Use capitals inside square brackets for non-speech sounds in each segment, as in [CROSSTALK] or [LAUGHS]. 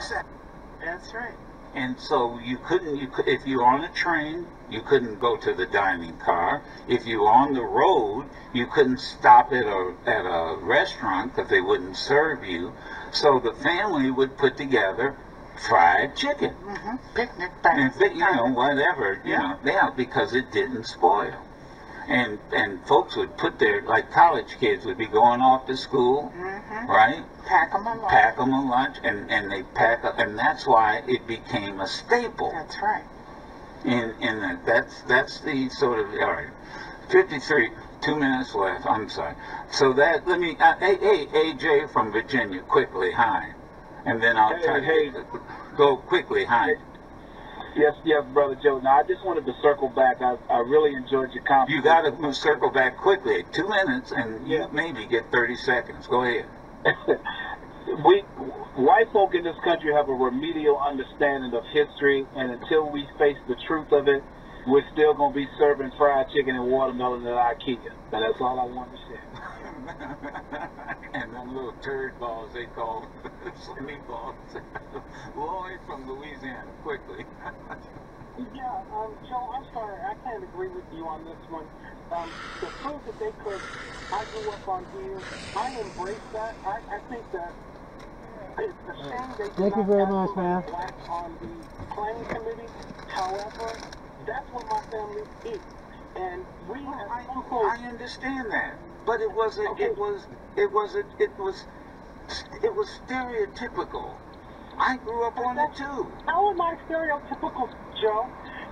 That's right. And so you couldn't, you could, if you're on a train, you couldn't go to the dining car. If you're on the road, you couldn't stop at a at a restaurant because they wouldn't serve you. So the family would put together fried chicken, hmm Picnic and you know whatever, you Yeah. know, yeah, because it didn't spoil. And and folks would put their like college kids would be going off to school, hmm right? Pack them along. Pack them a lunch, and and they pack, a, and that's why it became a staple. That's right. And and that- that's that's the sort of all right. Fifty three, two minutes left. I'm sorry. So that let me. Uh, hey, hey, AJ from Virginia, quickly, hi, and then I'll Hey, try hey. to go quickly, hi. Yes, yes, brother Joe. Now I just wanted to circle back. I, I really enjoyed your comment. You got to circle back quickly. Two minutes, and you maybe get thirty seconds. Go ahead. [LAUGHS] we white folk in this country have a remedial understanding of history, and until we face the truth of it, we're still gonna be serving fried chicken and watermelon at IKEA. Now that's all I wanted to say. [LAUGHS] and them little turd balls they call [LAUGHS] swimming balls. [LAUGHS] Lloyd from Louisiana, quickly. Yeah, um, Joe, I'm sorry, I can't agree with you on this one. Um, the food that they cook, I grew up on here. I embrace that. I, I think that it's a shame they do Thank you very much, man. black on the planning committee. However, that's what my family eats. And we I, as people, I understand that, but it wasn't. Okay. It was. It wasn't. It was. It was stereotypical. I grew up on it too. how am I stereotypical, Joe?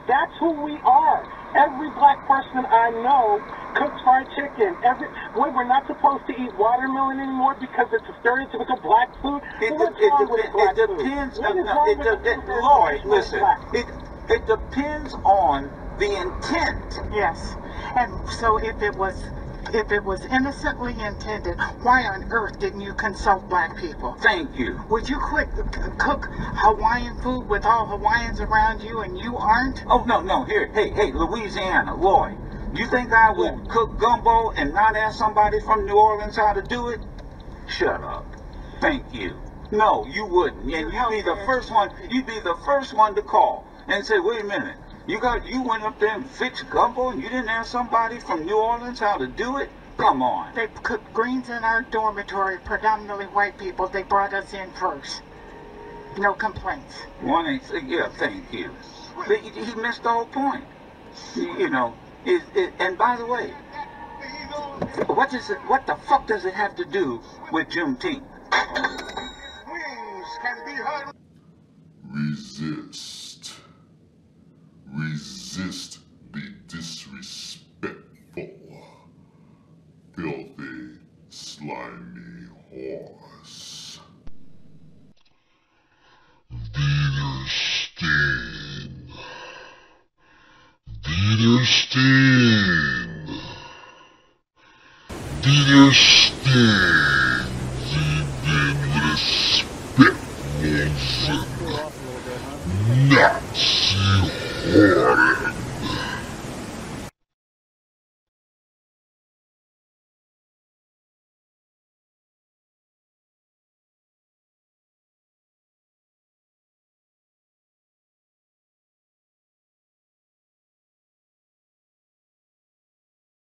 That's who we are. Every black person I know cooks fried chicken. Every wait, we're not supposed to eat watermelon anymore because it's a stereotypical black food. It, What's de- it, de- it black food? depends. No, no, it, de- the it- food that's Lloyd, listen. It it depends on the intent. Yes. And so if it was if it was innocently intended, why on earth didn't you consult black people? Thank you. Would you quick c- cook Hawaiian food with all Hawaiians around you and you aren't? Oh no, no. Here, hey, hey, Louisiana, Lloyd. You think I would cook gumbo and not ask somebody from New Orleans how to do it? Shut up. Thank you. No, you wouldn't. And you'd be the first one. You'd be the first one to call and say, "Wait a minute. You got you went up there and fixed gumbo and you didn't ask somebody from New Orleans how to do it? Come on." They cooked greens in our dormitory, predominantly white people. They brought us in first. No complaints. One ain't say, yeah, thank you. But he, he missed the whole point. You, you know, is it, and by the way, what does it, what the fuck does it have to do with Juneteenth? Wings can be heard. Resist. Resist the disrespectful, filthy, slimy horse. Widerstehen. Widerstehen. Widerstehen.